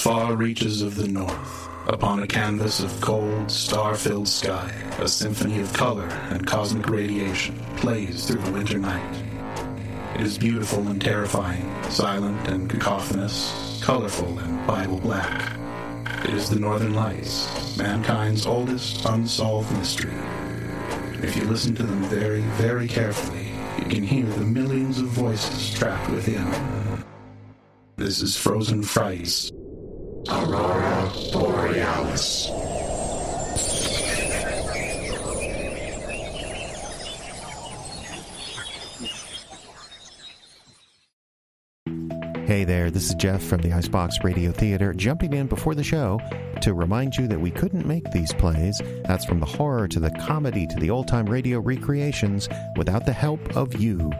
far reaches of the north, upon a canvas of cold, star filled sky, a symphony of color and cosmic radiation plays through the winter night. It is beautiful and terrifying, silent and cacophonous, colorful and Bible black. It is the Northern Lights, mankind's oldest unsolved mystery. If you listen to them very, very carefully, you can hear the millions of voices trapped within. This is Frozen Frights. Aurora Borealis. Hey there, this is Jeff from the Icebox Radio Theater, jumping in before the show to remind you that we couldn't make these plays. That's from the horror to the comedy to the old time radio recreations without the help of you,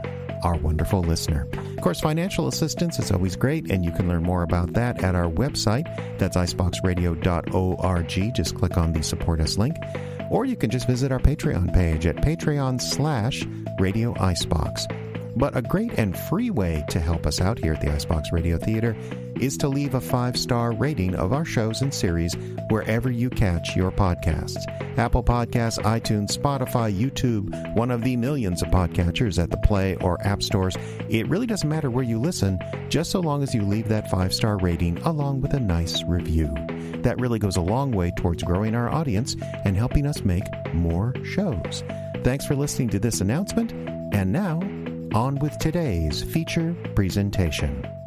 our wonderful listener. Of course, financial assistance is always great, and you can learn more about that at our website. That's iceboxradio.org. Just click on the Support Us link. Or you can just visit our Patreon page at patreon slash radio icebox. But a great and free way to help us out here at the Icebox Radio Theater is to leave a five star rating of our shows and series wherever you catch your podcasts Apple Podcasts, iTunes, Spotify, YouTube, one of the millions of podcatchers at the Play or App Stores. It really doesn't matter where you listen, just so long as you leave that five star rating along with a nice review. That really goes a long way towards growing our audience and helping us make more shows. Thanks for listening to this announcement. And now, on with today's feature presentation.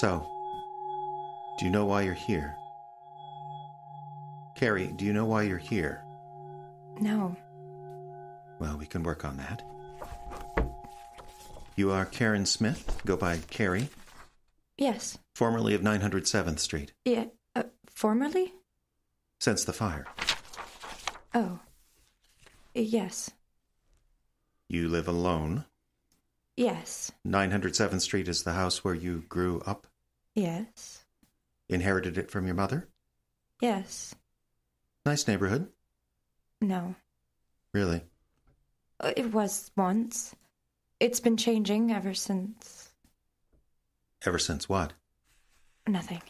So, do you know why you're here? Carrie, do you know why you're here? No. Well, we can work on that. You are Karen Smith, go by Carrie, Yes. formerly of 907th Street, Yeah. Uh, formerly? since the fire. Oh. Yes. You live alone. Yes. 907th Street is the house where you grew up, Yes. inherited it from your mother. Yes. Nice neighborhood, No. really. Uh, It was once. It's been changing ever since. Ever since what? Nothing.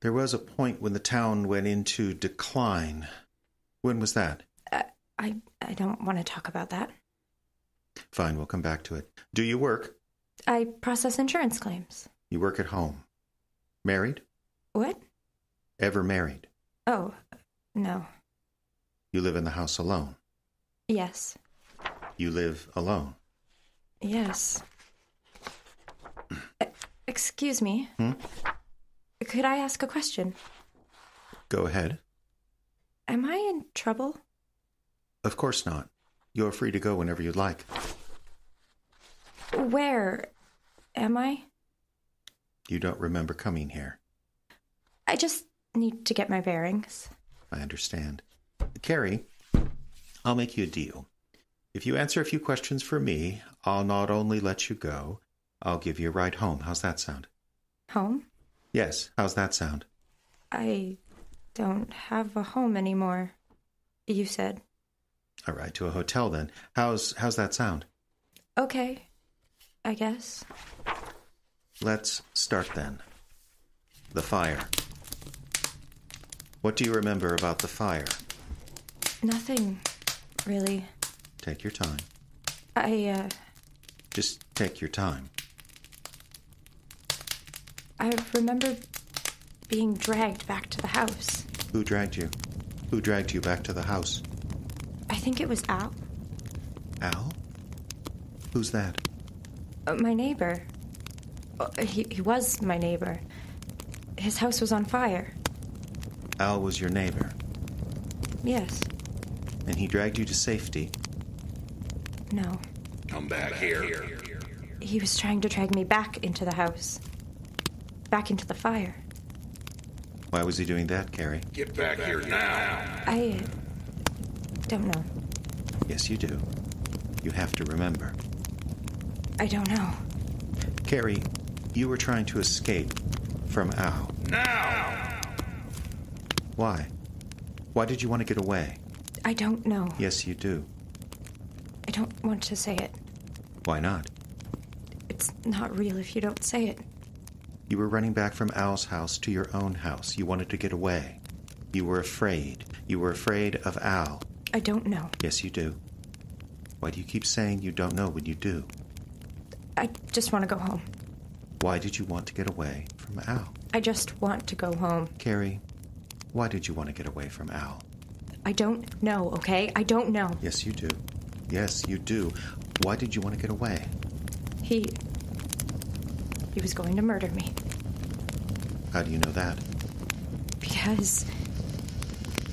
There was a point when the town went into decline. When was that? Uh, I I don't want to talk about that. Fine, we'll come back to it. Do you work? I process insurance claims. You work at home. Married? What? Ever married? Oh, no. You live in the house alone. Yes. You live alone. Yes. Excuse me. Hmm? Could I ask a question? Go ahead. Am I in trouble? Of course not. You're free to go whenever you'd like. Where am I? You don't remember coming here. I just need to get my bearings. I understand. Carrie, I'll make you a deal. If you answer a few questions for me, I'll not only let you go, I'll give you a ride home. How's that sound? Home? Yes, how's that sound? I don't have a home anymore. You said. A ride to a hotel then. How's how's that sound? Okay. I guess. Let's start then. The fire. What do you remember about the fire? Nothing, really. Take your time. I, uh, Just take your time. I remember being dragged back to the house. Who dragged you? Who dragged you back to the house? I think it was Al, Al? Who's that? uh, my neighbor. Uh, he, he was my neighbor. His house was on fire. Al was your neighbor, Yes. and he dragged you to safety. No. Come back here. He was trying to drag me back into the house. Back into the fire. Why was he doing that, Carrie? Get back here now. I. don't know. Yes, you do. You have to remember. I don't know. Carrie, you were trying to escape from Al. Now! Why? Why did you want to get away? I don't know. Yes, you do. I don't want to say it. Why not? It's not real if you don't say it. You were running back from Al's house to your own house. You wanted to get away. You were afraid. You were afraid of Al. I don't know. Yes, you do. Why do you keep saying you don't know when you do? I just want to go home. Why did you want to get away from Al? I just want to go home. Carrie, why did you want to get away from Al? I don't know, okay? I don't know. Yes, you do. Yes, you do. Why did you want to get away? He. He was going to murder me. How do you know that? Because.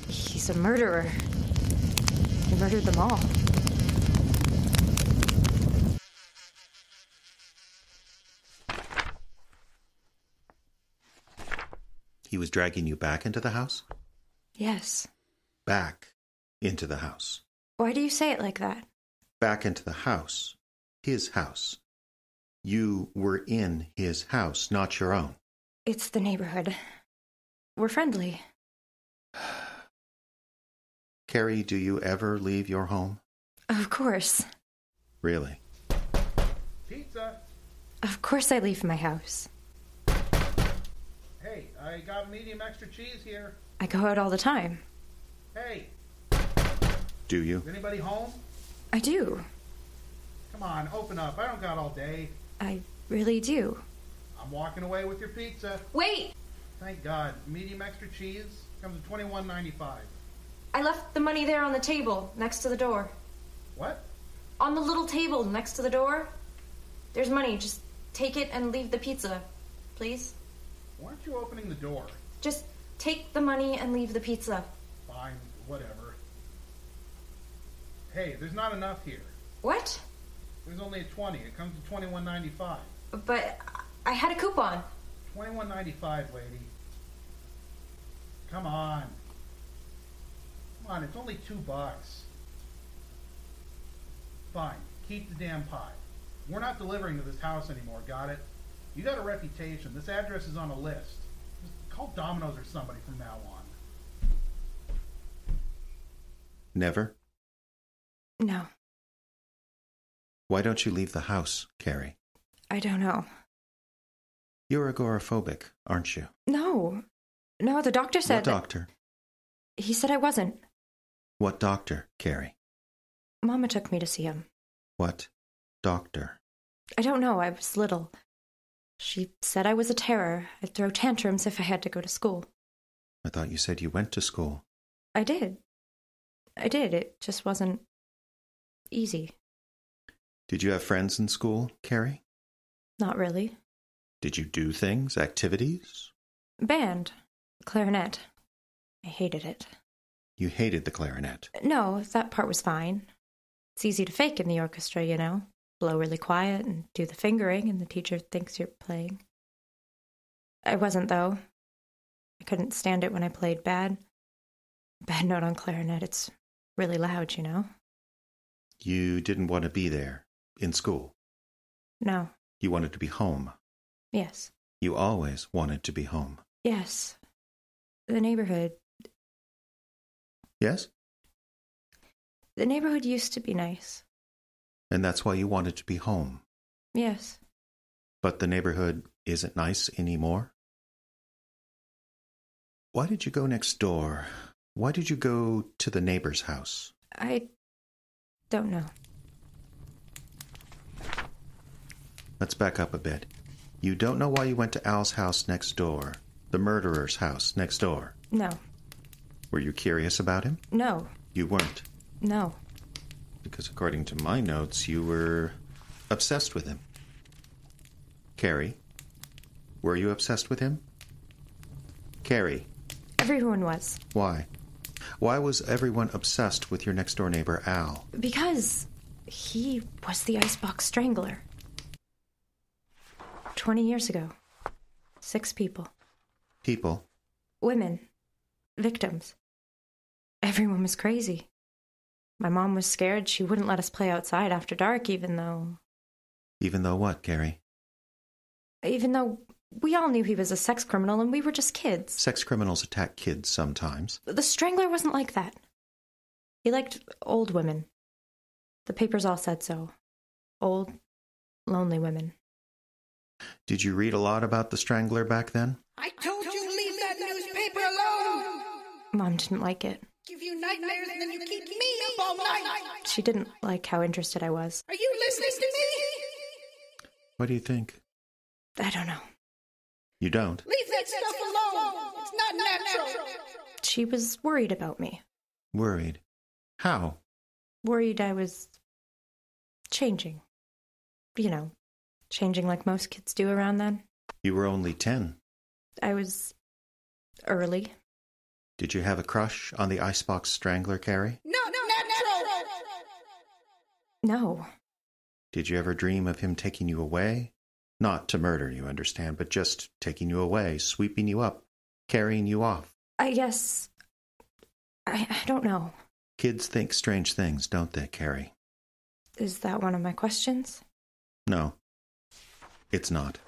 He's a murderer. Murdered them all. He was dragging you back into the house? Yes. Back into the house. Why do you say it like that? Back into the house. His house. You were in his house, not your own. It's the neighborhood. We're friendly. Carrie, do you ever leave your home? Of course. Really? Pizza. Of course I leave my house. Hey, I got medium extra cheese here. I go out all the time. Hey, Do you? is anybody home? I do. Come on, open up. I don't got all day. I really do. I'm walking away with your pizza. Wait! Thank God. Medium extra cheese comes to twenty one ninety five. I left the money there on the table next to the door. What? On the little table next to the door. There's money. Just take it and leave the pizza. Please? Why aren't you opening the door? Just take the money and leave the pizza. Fine, whatever. Hey, there's not enough here. What? There's only a twenty. It comes to twenty one ninety five. But I had a coupon. Twenty one ninety five, lady. Come on. Come on, it's only two bucks. Fine, keep the damn pie. We're not delivering to this house anymore, got it? You got a reputation. This address is on a list. Just call Domino's or somebody from now on. Never? No, Why don't you leave the house, Carrie? I don't know. You're agoraphobic, aren't you? No. No, the doctor said. what doctor? He said I wasn't. What doctor, Carrie? Mama took me to see him. What doctor? I don't know, I was little. She said I was a terror. I'd throw tantrums if I had to go to school. I thought you said you went to school. I did. I did. It just wasn't easy. Did you have friends in school, Carrie? Not really. Did you do things, activities? Band. Clarinet. I hated it. You hated the clarinet. No, that part was fine. It's easy to fake in the orchestra, you know. Blow really quiet and do the fingering, and the teacher thinks you're playing. I wasn't, though. I couldn't stand it when I played bad. Bad note on clarinet, it's really loud, you know? You didn't want to be there in school. No. You wanted to be home. Yes. You always wanted to be home. Yes. The neighborhood. Yes? The neighborhood used to be nice. And that's why you wanted to be home. Yes. But the neighborhood isn't nice anymore? Why did you go next door? Why did you go to the neighbor's house? I don't know. Let's back up a bit. You don't know why you went to Al's house next door, the murderer's house next door. No. Were you curious about him? No. You weren't, No. because according to my notes, you were obsessed with him. Carrie, were you obsessed with him? Carrie, Everyone was. why? Why was everyone obsessed with your next door neighbor, Al? Because He was the Icebox Strangler. Twenty years ago. Six people. People. Women. Victims. Everyone was crazy. My mom was scared she wouldn't let us play outside after dark, even though. Even though what, Carrie? Even though we all knew he was a sex criminal and we were just kids. Sex criminals attack kids sometimes. The Strangler wasn't like that. He liked old women. The papers all said so. Old, lonely women. Did you read a lot about the Strangler back then? I told you leave that newspaper alone. Mom didn't like it. Give you nightmares and then you keep me up all night. She didn't like how interested I was. Are you listening to me? What do you think? I don't know. You don't? Leave that stuff alone. It's not natural. She was worried about me. Worried. How? Worried I was changing. You know, changing like most kids do around then. You were only ten. I was early. Did you have a crush on the Icebox Strangler, Carrie? No, no, not natural. No. No. Did you ever dream of him taking you away? Not to murder, you understand, but just taking you away, sweeping you up, carrying you off. I guess. I, I don't know. Kids think strange things, don't they, Carrie? Is that one of my questions? No, it's not.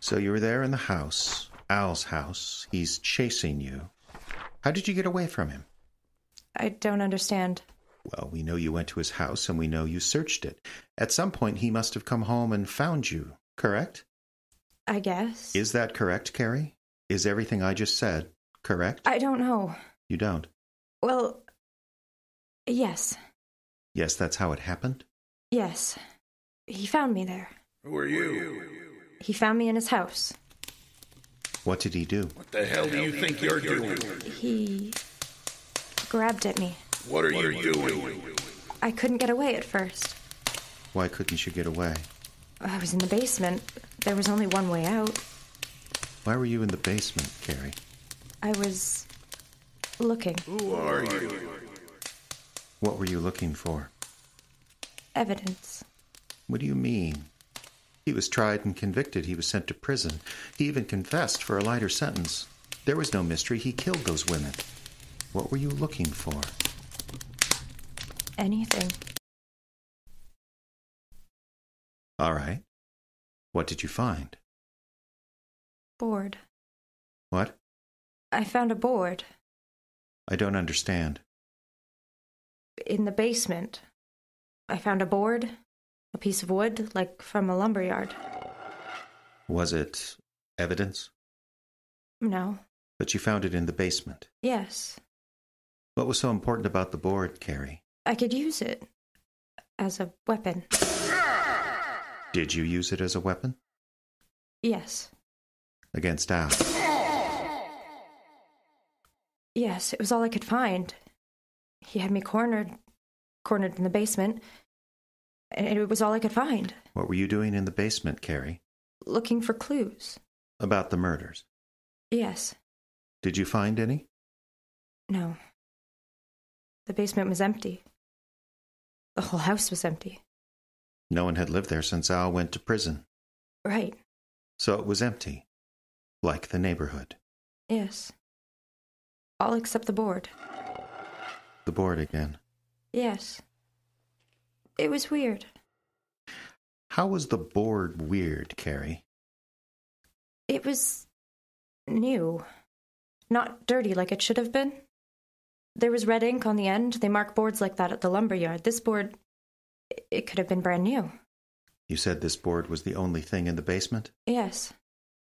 So you were there in the house, Al's house. He's chasing you. How did you get away from him? I don't understand. Well, we know you went to his house and we know you searched it. At some point, he must have come home and found you, correct? I guess. Is that correct, Carrie? Is everything I just said correct? I don't know. You don't? Well, yes. Yes, that's how it happened? Yes. He found me there. Who are you? He found me in his house. What did he do? What the hell do you think you're doing? He grabbed at me. What are you doing? I couldn't get away at first. Why couldn't you get away? I was in the basement. There was only one way out. Why were you in the basement, Carrie? I was looking. Who are you? What were you looking for? Evidence. What do you mean? He was tried and convicted. He was sent to prison. He even confessed for a lighter sentence. There was no mystery. He killed those women. What were you looking for? Anything. All right. What did you find? Board. What? I found a board I don't understand. in the basement. I found a board, a piece of wood, like from a lumber yard. Was it evidence? No. But you found it in the basement. Yes. What was so important about the board, Carrie? I could use it as a weapon. Did you use it as a weapon? Yes. Against Al? Yes, it was all I could find. He had me cornered, cornered in the basement, it was all I could find, What were you doing in the basement, Carrie? looking for clues. About the murders. Yes. Did you find any? No. The basement was empty. The whole house was empty. No one had lived there since Al went to prison. Right. So it was empty. Like the neighborhood. Yes. All except the board. The board again. Yes. It was weird. How was the board weird, Carrie? It was new. Not dirty like it should have been. There was red ink on the end. They mark boards like that at the lumber yard. This board, it could have been brand new. You said this board was the only thing in the basement? Yes.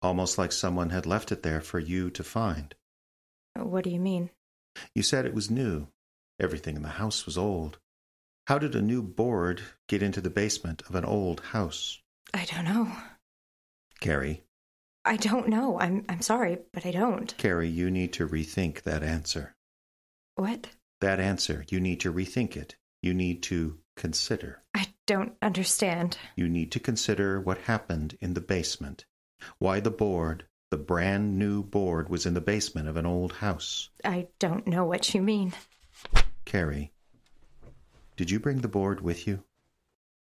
Almost like someone had left it there for you to find. What do you mean? You said it was new. Everything in the house was old. How did a new board get into the basement of an old house? I don't know. Carrie, I don't know. I'm I'm sorry, but I don't. Carrie, you need to rethink that answer. What? That answer, you need to rethink it. You need to consider. I don't understand. You need to consider what happened in the basement. Why the board, the brand new board, was in the basement of an old house. I don't know what you mean. Carrie, Did you bring the board with you?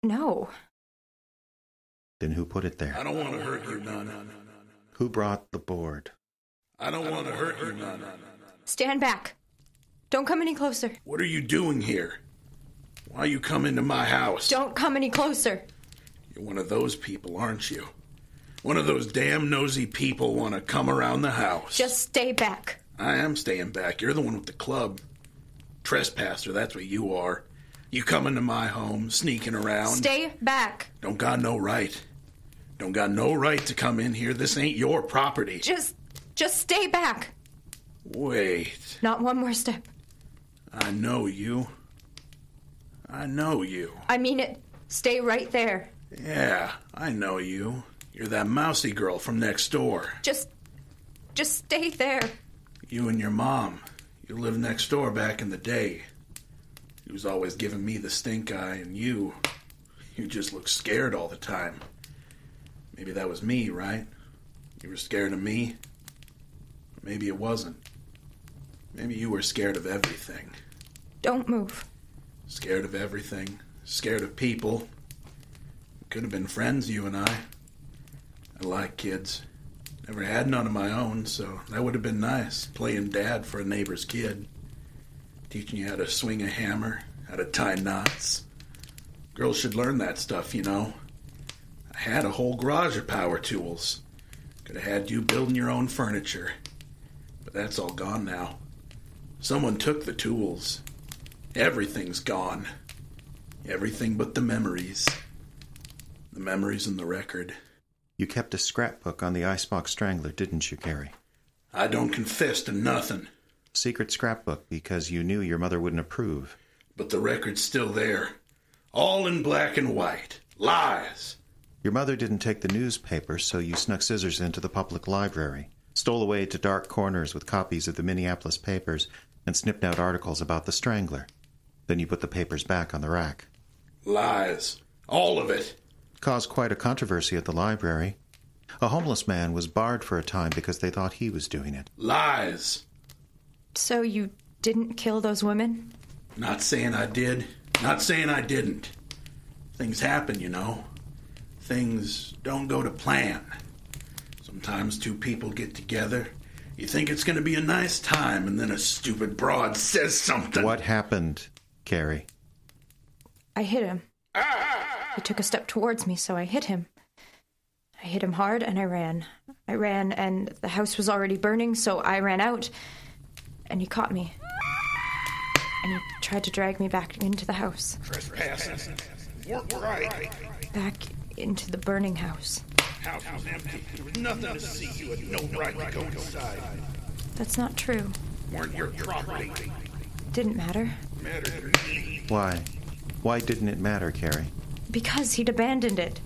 No. Then who put it there? I don't want to hurt you none. Who brought the board? I don't want to hurt you none. Stand back. Don't come any closer. What are you doing here? Why you come into my house? Don't come any closer. You're one of those people, aren't you? One of those damn nosy people want to come around the house. Just stay back. I am staying back. You're the one with the club. Trespasser, that's what you are. You come into my home, sneaking around. Stay back. Don't got no right. Don't got no right to come in here. This ain't your property. Just just stay back. Wait. Not one more step. I know you. I know you. I mean it. Stay right there. Yeah, I know you. You're that mousy girl from next door. Just just stay there. You and your mom. You lived next door back in the day. You was always giving me the stink eye, and you. You just look scared all the time. Maybe that was me, right? You were scared of me? Maybe it wasn't. Maybe you were scared of everything. Don't move. Scared of everything. Scared of people. Could have been friends, you and I. I like kids. Never had none of my own, so that would have been nice, playing dad for a neighbor's kid. Teaching you how to swing a hammer, how to tie knots. Girls should learn that stuff, you know. I had a whole garage of power tools. Could have had you building your own furniture. But that's all gone now. Someone took the tools. Everything's gone. Everything but the memories. The memories and the record. You kept a scrapbook on the Icebox Strangler, didn't you, Carrie? I don't confess to nothing, Secret scrapbook because you knew your mother wouldn't approve. but the record's still there. All in black and white. Lies. Your mother didn't take the newspaper, so you snuck scissors into the public library, stole away to dark corners with copies of the Minneapolis papers, and snipped out articles about the Strangler. Then you put the papers back on the rack. Lies. All of it. Caused quite a controversy at the library. A homeless man was barred for a time because they thought he was doing it. Lies. So you didn't kill those women? Not saying I did. Not saying I didn't. Things happen, you know. Things don't go to plan. Sometimes two people get together. You think it's going to be a nice time, and then a stupid broad says something. What happened, Carrie? I hit him. He took a step towards me, so I hit him. I hit him hard and I ran. I ran, and the house was already burning, so I ran out, and he caught me. And he tried to drag me back into the house. Trespassing. Work right. Back into the burning house. House was empty. There was nothing to see. You had no right to go inside. That's not true. Weren't your property. Didn't matter. Mattered to me. Why? Why didn't it matter, Carrie? Because he'd abandoned it.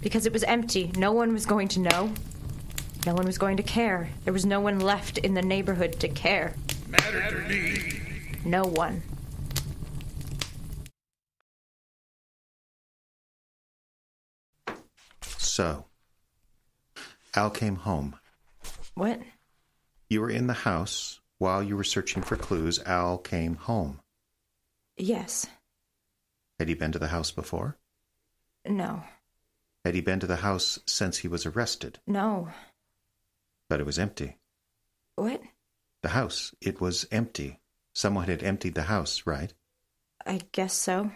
Because it was empty. No one was going to know. No one was going to care. There was no one left in the neighborhood to care. Mattered to me. No one. So, Al came home. What? You were in the house while you were searching for clues. Al came home. Yes. Had he been to the house before? No. Had he been to the house since he was arrested? No. But it was empty. What? The house, it was empty. Someone had emptied the house, right? I guess so.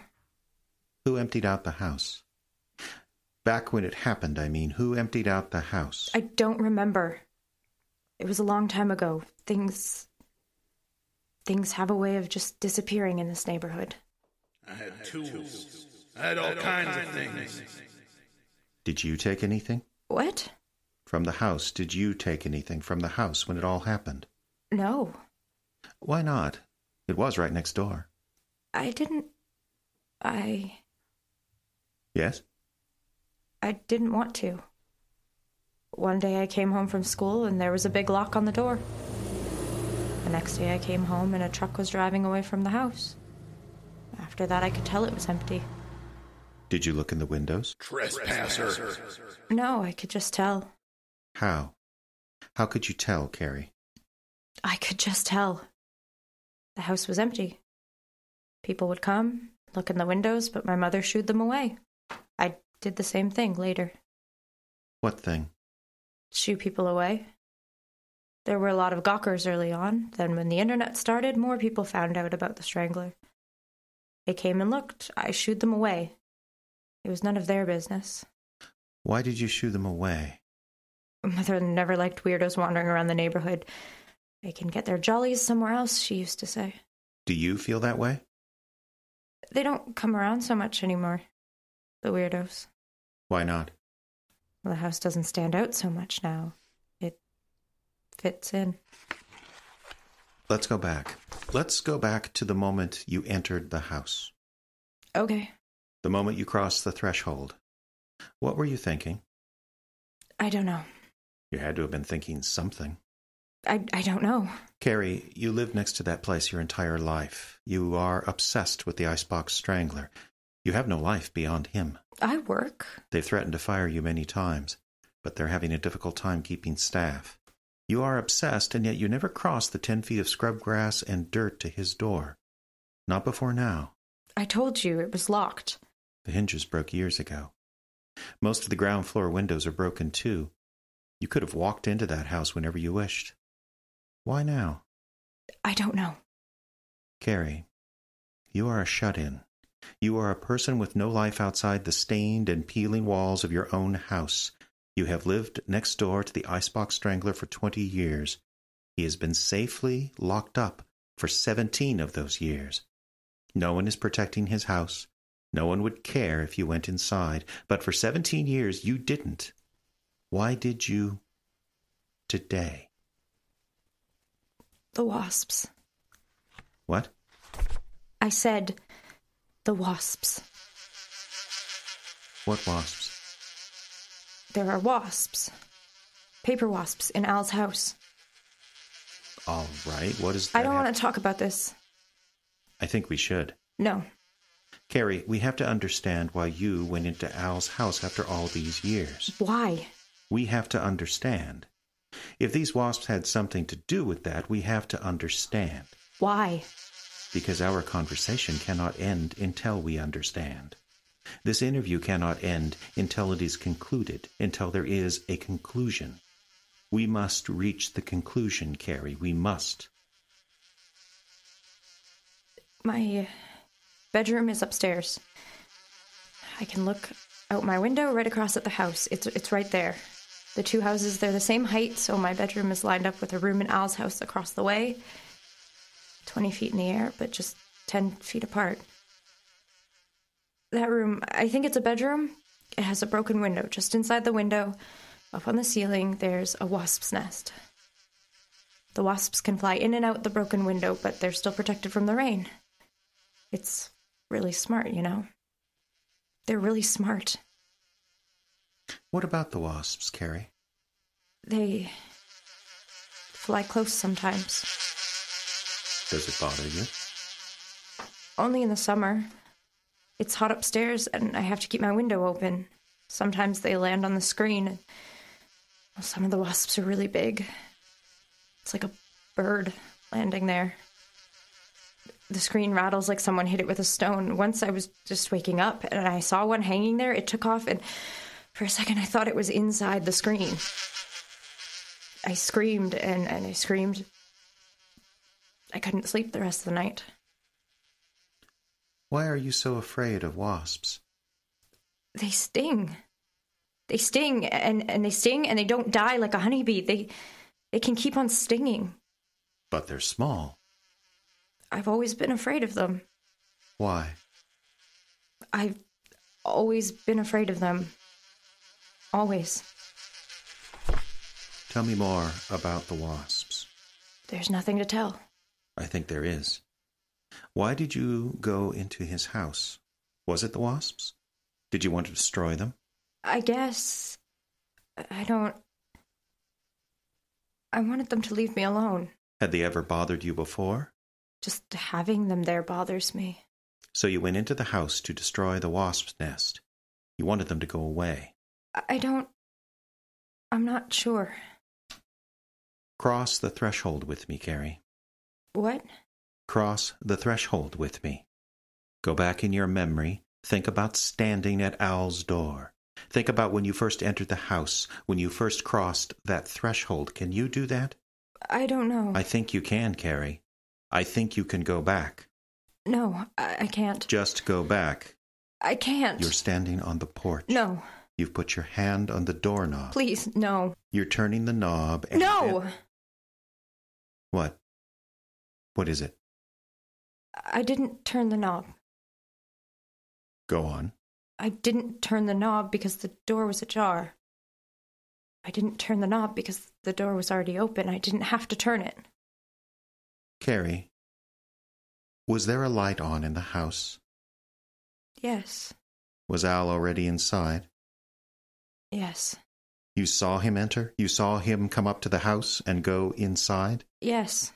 Who emptied out the house? Back when it happened, I mean, who emptied out the house? I don't remember. It was a long time ago. Things. Things have a way of just disappearing in this neighborhood. I had tools. I had all kinds of things. Did you take anything? What? From the house, did you take anything from the house when it all happened? No. Why not? It was right next door. I didn't. I. Yes? I didn't want to. One day I came home from school and there was a big lock on the door. The next day I came home and a truck was driving away from the house. After that I could tell it was empty. Did you look in the windows? Trespasser. No, I could just tell. How? How could you tell, Carrie? I could just tell. The house was empty. People would come, look in the windows, but my mother shooed them away. I did the same thing later What thing? shoo people away. There were a lot of gawkers early on. Then, when the internet started, more people found out about the Strangler. They came and looked. I shooed them away. It was none of their business. Why did you shoo them away? Mother never liked weirdos wandering around the neighborhood. They can get their jollies somewhere else, she used to say. Do you feel that way? They don't come around so much anymore, the weirdos. Why not? The house doesn't stand out so much now. It fits in. Let's go back. Let's go back to the moment you entered the house, Okay. the moment you crossed the threshold. What were you thinking? I don't know. You had to have been thinking something. I, I don't know. Carrie, you lived next to that place your entire life. You are obsessed with the Icebox Strangler. You have no life beyond him. I work. They've threatened to fire you many times, but they're having a difficult time keeping staff. You are obsessed, and yet you never cross the ten feet of scrub grass and dirt to his door. Not before now. I told you it was locked. The hinges broke years ago. Most of the ground floor windows are broken too. You could have walked into that house whenever you wished. Why now? I don't know. Carrie, you are a shut in. You are a person with no life outside the stained and peeling walls of your own house. You have lived next door to the Icebox Strangler for twenty years. He has been safely locked up for seventeen of those years. No one is protecting his house. No one would care if you went inside, but for seventeen years you didn't. Why did you today? The wasps. What? I said the wasps. What wasps? There are wasps. Paper wasps in Al's house. All right. What is I don't want to talk about this. I think we should. No. Carrie, we have to understand why you went into Al's house after all these years. Why? We have to understand. If these wasps had something to do with that, we have to understand. Why? Because our conversation cannot end until we understand. This interview cannot end until it is concluded, until there is a conclusion. We must reach the conclusion, Carrie. We must. My uh, bedroom is upstairs. I can look out my window right across at the house. It's it's right there. The two houses they're the same height, so my bedroom is lined up with a room in Al's house across the way. 20 feet in the air, but just 10 feet apart. That room, I think it's a bedroom. It has a broken window. Just inside the window, up on the ceiling, there's a wasp's nest. The wasps can fly in and out the broken window, but they're still protected from the rain. It's really smart, you know? They're really smart. What about the wasps, Carrie? They fly close sometimes. Does it bother you? Only in the summer. It's hot upstairs and I have to keep my window open. Sometimes they land on the screen. Some of the wasps are really big. It's like a bird landing there. The screen rattles like someone hit it with a stone. Once I was just waking up and I saw one hanging there. It took off, and for a second I thought it was inside the screen. I screamed and, and I screamed. I couldn't sleep the rest of the night. Why are you so afraid of wasps? They sting. They sting and, and they sting and they don't die like a honeybee. They they can keep on stinging. But they're small. I've always been afraid of them. Why? I've always been afraid of them. Always. Tell me more about the wasps. There's nothing to tell. I think there is. Why did you go into his house? Was it the wasps? Did you want to destroy them? I guess I don't I wanted them to leave me alone. Had they ever bothered you before? Just having them there bothers me. So you went into the house to destroy the wasp's nest. You wanted them to go away. I- don't I'm not sure. Cross the threshold with me, Carrie. What? Cross the threshold with me. Go back in your memory. Think about standing at Al's door. Think about when you first entered the house, when you first crossed that threshold. Can you do that? I don't know. I think you can, Carrie. I think you can go back. No, I, I can't. Just go back. I can't. You're standing on the porch. No, You've put your hand on the doorknob. please, no. You're turning the knob. And No! What? What is it? I didn't turn the knob. Go on. I didn't turn the knob because the door was ajar. I didn't turn the knob because the door was already open. I didn't have to turn it. Carrie, was there a light on in the house? Yes, Was Al already inside? Yes, You saw him enter? You saw him come up to the house and go inside? yes.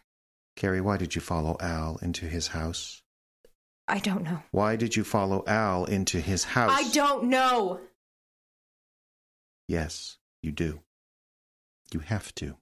Carrie, why did you follow Al into his house? I don't know. Why did you follow Al into his house? I don't know. Yes, you do. You have to.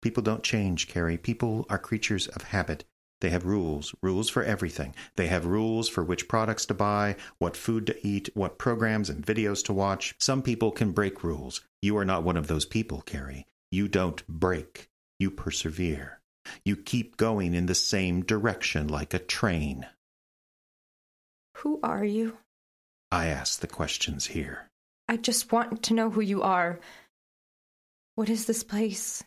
People don't change, Carrie. People are creatures of habit. They have rules, rules for everything. They have rules for which products to buy, what food to eat, what programs and videos to watch. Some people can break rules. You are not one of those people, Carrie. You don't break. You persevere. You keep going in the same direction like a train. Who are you? I ask the questions here. I just want to know who you are. What is this place?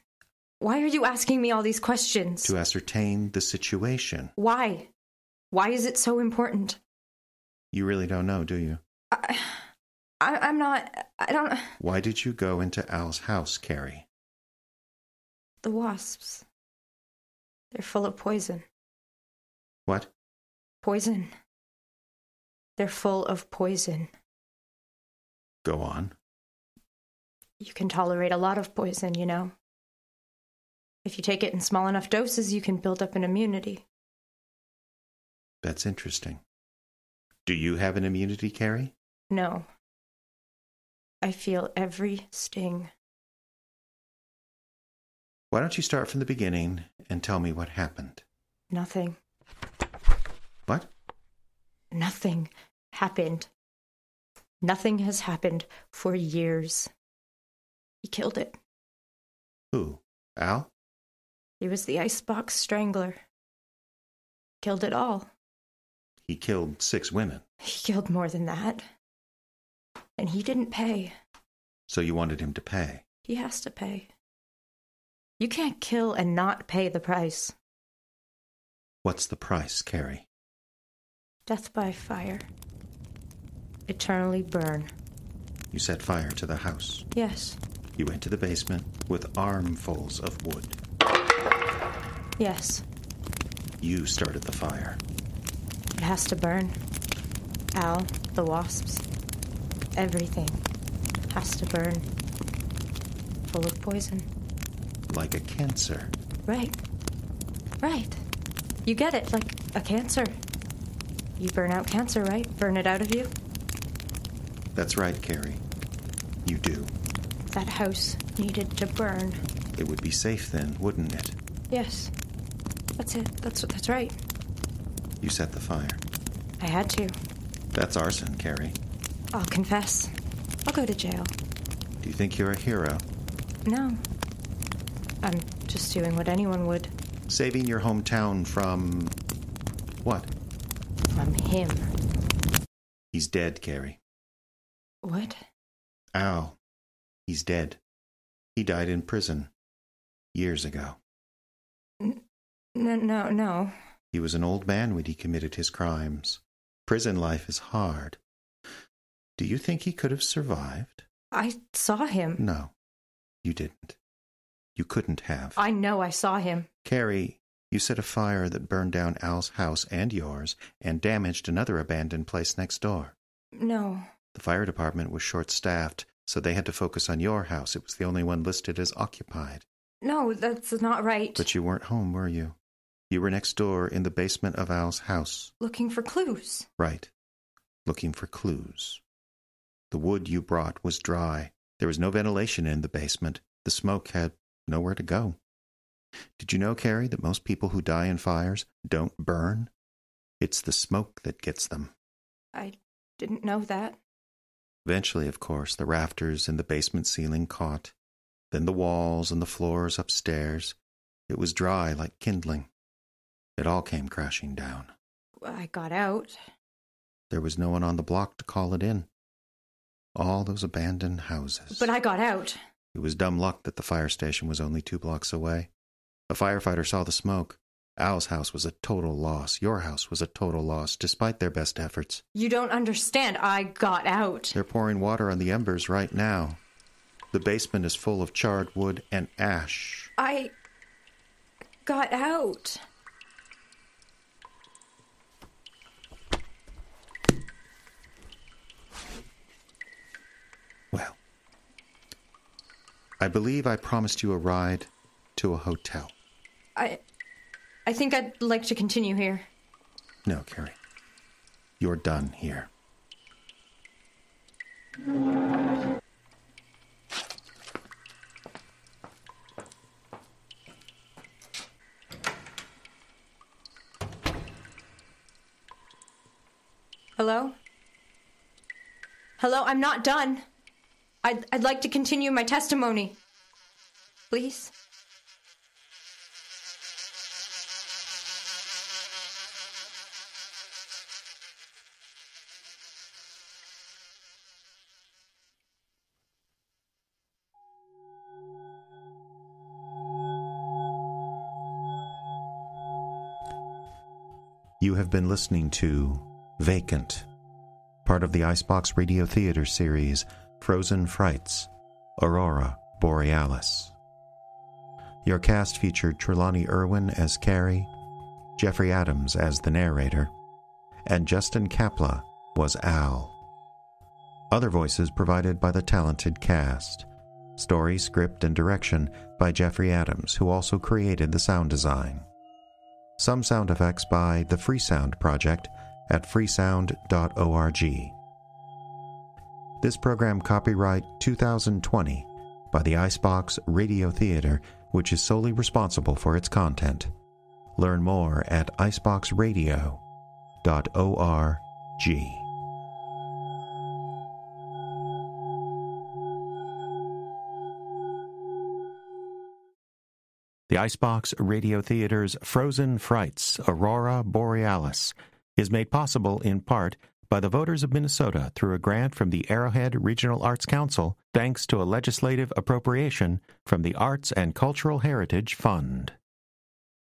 Why are you asking me all these questions? To ascertain the situation. Why? Why is it so important? You really don't know, do you? I, I, I'm not. I don't. Why did you go into Al's house, Carrie? The wasps. They're full of poison. What? Poison. They're full of poison. Go on. You can tolerate a lot of poison, you know. If you take it in small enough doses, you can build up an immunity. That's interesting. Do you have an immunity, Carrie? No. I feel every sting. Why don't you start from the beginning and tell me what happened? Nothing. What? Nothing happened. Nothing has happened for years. He killed it. Who? Al? He was the icebox strangler. Killed it all. He killed six women. He killed more than that. And he didn't pay. So you wanted him to pay. He has to pay. You can't kill and not pay the price. What's the price, Carrie? Death by fire. Eternally burn. You set fire to the house. Yes. You went to the basement with armfuls of wood. Yes. You started the fire. It has to burn. Al, the wasps. Everything has to burn. Full of poison. Like a cancer. Right. Right. You get it, like a cancer. You burn out cancer, right? Burn it out of you? That's right, Carrie. You do. That house needed to burn. It would be safe then, wouldn't it? Yes. That's it. That's that's right. You set the fire. I had to. That's arson, Carrie. I'll confess. I'll go to jail. Do you think you're a hero? No. I'm just doing what anyone would. Saving your hometown from. what? From him. He's dead, Carrie. What? Al. He's dead. He died in prison. Years ago. No, no, no. He was an old man when he committed his crimes. Prison life is hard. Do you think he could have survived? I saw him. No, you didn't. You couldn't have. I know I saw him. Carrie, you set a fire that burned down Al's house and yours and damaged another abandoned place next door. No. The fire department was short staffed, so they had to focus on your house. It was the only one listed as occupied. No, that's not right. But you weren't home, were you? You were next door in the basement of Al's house. Looking for clues. Right. Looking for clues. The wood you brought was dry. There was no ventilation in the basement. The smoke had nowhere to go. Did you know, Carrie, that most people who die in fires don't burn? It's the smoke that gets them. I didn't know that. Eventually, of course, the rafters in the basement ceiling caught, then the walls and the floors upstairs. It was dry like kindling. It all came crashing down. I got out. There was no one on the block to call it in. All those abandoned houses. But I got out. It was dumb luck that the fire station was only two blocks away. A firefighter saw the smoke. Al's house was a total loss. Your house was a total loss, despite their best efforts. You don't understand. I got out. They're pouring water on the embers right now. The basement is full of charred wood and ash. I got out. Well, I believe I promised you a ride to a hotel. I I think I'd like to continue here. No, Carrie. You're done here. Hello? Hello, I'm not done. I'd, I'd like to continue my testimony. Please? You have been listening to Vacant, part of the Icebox Radio Theater series Frozen Frights, Aurora Borealis. Your cast featured Trelawney Erwin as Carrie, Jeffrey Adams as the narrator, and Justin Kapla was Al. Other voices provided by the talented cast. Story, script, and direction by Jeffrey Adams, who also created the sound design. Some sound effects by the Freesound Project at freesound.org. This program copyright 2020 by the Icebox Radio Theater, which is solely responsible for its content. Learn more at iceboxradio.org. The Icebox Radio Theater's Frozen Frights, Aurora Borealis, is made possible in part by the voters of Minnesota through a grant from the Arrowhead Regional Arts Council, thanks to a legislative appropriation from the Arts and Cultural Heritage Fund.